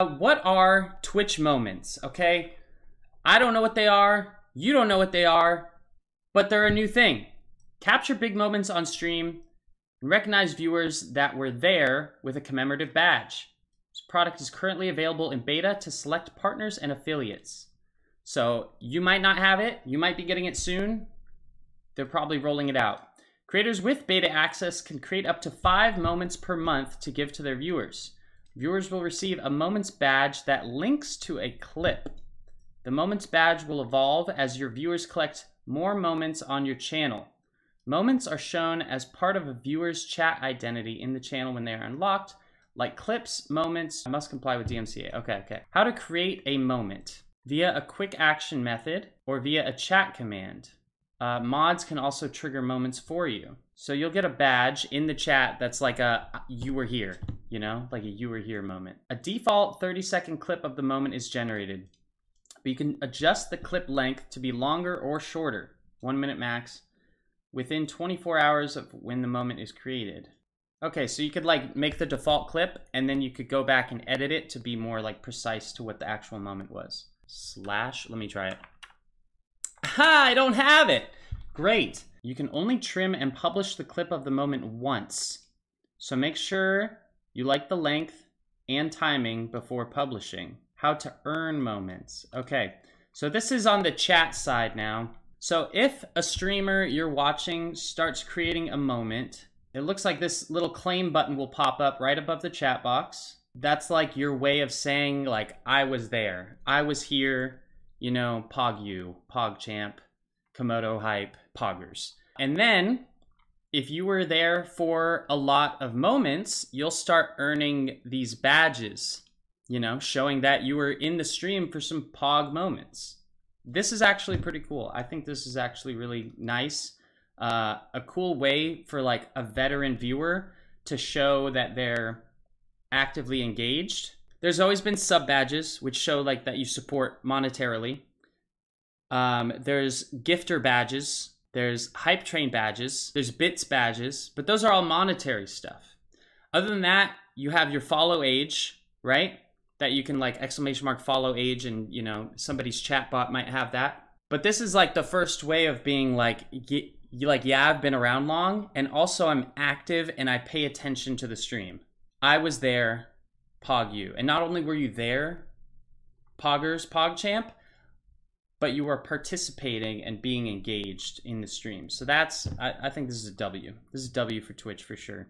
Uh, what are Twitch moments? Okay, I don't know what they are. You don't know what they are, but they're a new thing. Capture big moments on stream and recognize viewers that were there with a commemorative badge. This product is currently available in beta to select partners and affiliates. So you might not have it, you might be getting it soon. They're probably rolling it out. Creators with beta access can create up to five moments per month to give to their viewers. Viewers will receive a moments badge that links to a clip. The moments badge will evolve as your viewers collect more moments on your channel. Moments are shown as part of a viewer's chat identity in the channel when they are unlocked, like clips, moments, must comply with DMCA. Okay, okay. How to create a moment via a quick action method or via a chat command. Uh, mods can also trigger moments for you. So you'll get a badge in the chat that's like a you were here, you know, like a you were here moment. A default 30 second clip of the moment is generated. But you can adjust the clip length to be longer or shorter, one minute max, within 24 hours of when the moment is created. Okay, so you could like make the default clip and then you could go back and edit it to be more like precise to what the actual moment was. Slash, let me try it. Ha, I don't have it. Great. You can only trim and publish the clip of the moment once. So make sure you like the length and timing before publishing. How to earn moments. Okay, so this is on the chat side now. So if a streamer you're watching starts creating a moment, it looks like this little claim button will pop up right above the chat box. That's like your way of saying like, I was there. I was here, you know, Pog you, Pog Champ, Komodo Hype, Poggers. And then if you were there for a lot of moments, you'll start earning these badges, you know, showing that you were in the stream for some Pog moments. This is actually pretty cool. I think this is actually really nice. Uh, a cool way for like a veteran viewer to show that they're actively engaged. There's always been sub badges, which show like that you support monetarily. Um, there's gifter badges. There's hype train badges. There's bits badges, but those are all monetary stuff. Other than that, you have your follow age, right? That you can like exclamation mark follow age and you know, somebody's chatbot might have that. But this is like the first way of being like, you like, yeah, I've been around long and also I'm active and I pay attention to the stream. I was there, Pog you. And not only were you there, Poggers, PogChamp, but you are participating and being engaged in the stream. So that's, I, I think this is a W. This is a W for Twitch for sure.